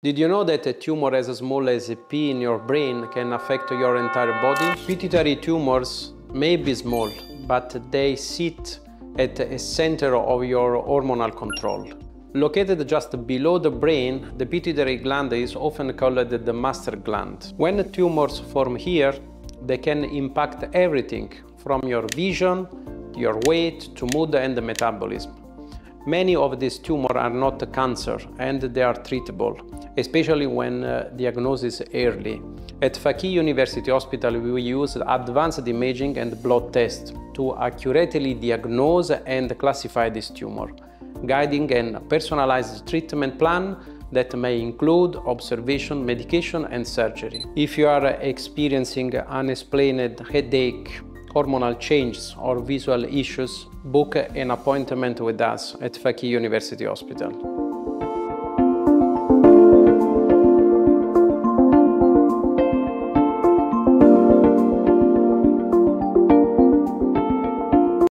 Did you know that a tumor as small as a pea in your brain can affect your entire body? Pituitary tumors may be small, but they sit at a center of your hormonal control. Located just below the brain, the pituitary gland is often called the master gland. When tumors form here, they can impact everything from your vision, your weight, to mood and the metabolism. Many of these tumors are not cancer and they are treatable, especially when uh, diagnosis early. At Fakeeh University Hospital, we use advanced imaging and blood tests to accurately diagnose and classify this tumor, guiding a personalized treatment plan that may include observation, medication, and surgery. If you are experiencing unexplained headache, hormonal changes or visual issues, book an appointment with us at Fakeeh University Hospital.